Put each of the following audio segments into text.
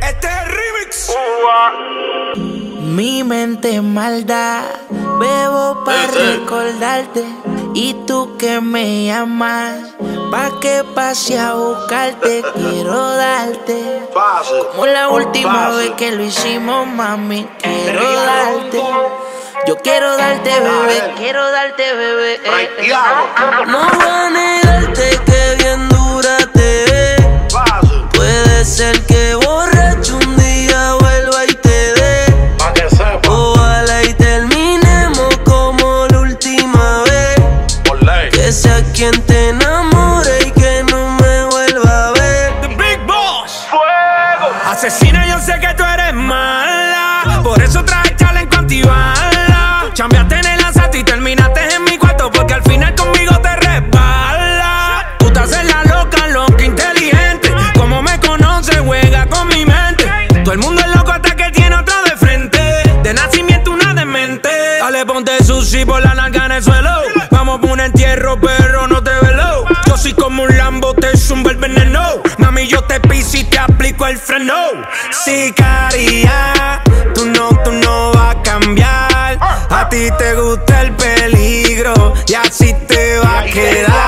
Este es el remix. Mi mente maldad, bebo para recordarte. Y tú que me llamas, pa' que pase a buscarte, quiero darte. Como la última vez que lo hicimos, mami, quiero darte. Yo quiero darte, bebé, quiero darte, bebé. eh, eh. No voy a negarte que bien dura te. Puede ser que entierro, pero no te velo. Yo soy como un Lambo, te zumba el veneno. Mami, yo te piso y te aplico el freno. Sicaria, tú no, tú no vas a cambiar. A ti te gusta el peligro y así te va a quedar.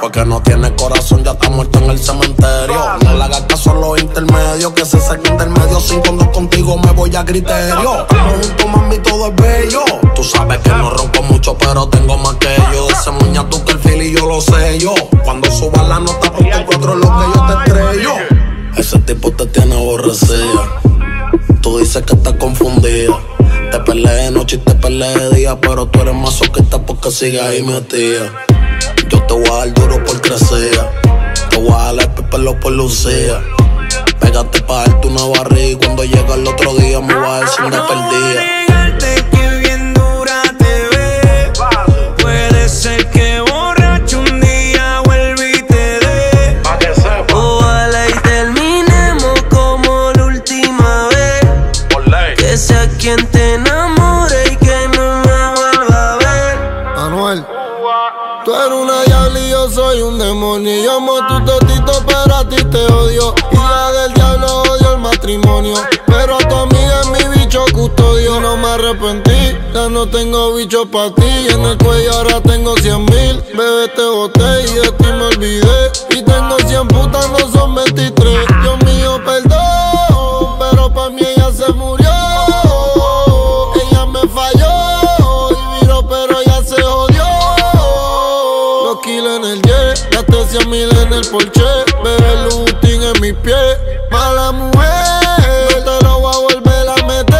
Porque no tienes corazón, ya está muerto en el cementerio. No le hagas caso a los intermedios. Que se saquen del medio. Sin cuando contigo me voy a criterio. Estamos juntos, mami, todo es bello. Tú sabes que no ronco mucho, pero tengo más que yo. Ese muña tú que el feel y yo lo sé yo. Cuando suba la nota, cuatro es lo que yo te estrello. Ese tipo te tiene aborrecida. Tú dices que estás confundida. Te peleé de noche y te peleé de día, pero tú eres más soqueta porque sigues ahí metida. Yo te voy a dar duro por crecer. Te voy a dar el pelo por lucía. Pégate pa' darte una barriga y cuando llega el otro día me voy a decir de No perdida. negarte que bien dura te ve. Puede ser que borracho un día vuelva y te dé. Ojalá y terminemos como la última vez. Que sea quien te enamore demonio. Yo amo tu totito, pero a ti te odio. Hija del diablo, odio el matrimonio. Pero a tu amiga mi bicho custodio. No me arrepentí, ya no tengo bicho para ti. En el cuello ahora tengo 100 mil. Bebé, te boté y de ti me olvidé. Y tengo 100 putas, no son 23. Porsche. Bebé Lutin en mi pie. Mala mujer, no te lo voy a volver a meter.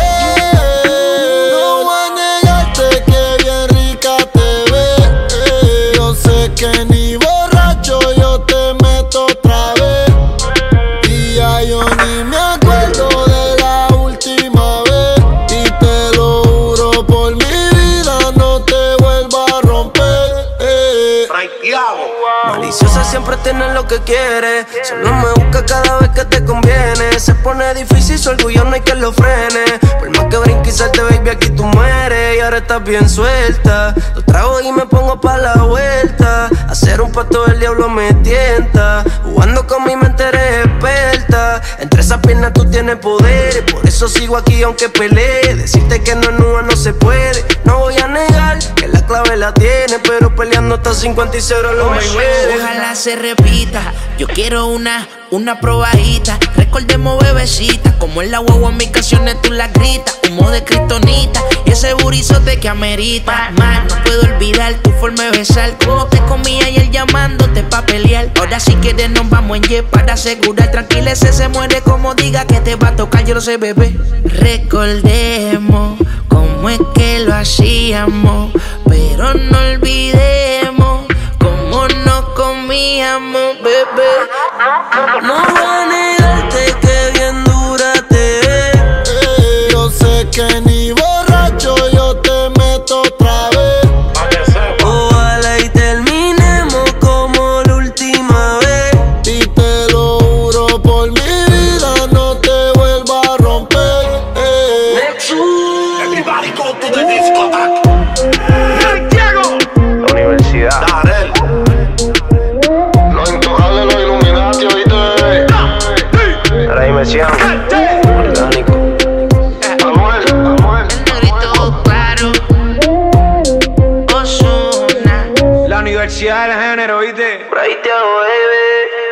No voy a negarte que bien rica te ves. Yo sé que ni borracho yo te meto otra vez. Y ya yo ni me acuerdo de la última vez. Y te lo juro por mi vida, no te vuelvo a romper. eh. Maliciosa siempre tiene lo que quiere. Solo me busca cada vez que te conviene. Se pone difícil, su orgullo no hay que lo frene. Por más que brinque y salte, baby, aquí tú mueres. Y ahora estás bien suelta. Lo trago y me pongo pa' la vuelta. Hacer un pato del diablo me tienta. Jugando con mi mente eres experta. Entre esas piernas tú tienes poder. Por eso sigo aquí aunque pelee. Decirte que no es nua no se puede. No voy a negar que la clave la tiene. Pero peleando hasta 50 y 0 lo me Ojalá se repita. Yo quiero una, una probadita. Recordemos bebecita. Como en la guagua en mis canciones tú la gritas. Humo de cristonita. Y ese burizote que amerita. Man, no puedo olvidar tu forma de besar. Como te comía y él llamándote pa' pelear. Ahora si quieres nos vamos en jet para asegurar. Tranquila, ese se muere como diga que te va a tocar. Yo lo sé, bebé. Recordemos cómo es que lo hacíamos. Pero no olvidemos cómo nos comíamos, bebé. Cian. Orgánico. El claro. La universidad del género, ¿viste? Por ahí te hago, baby.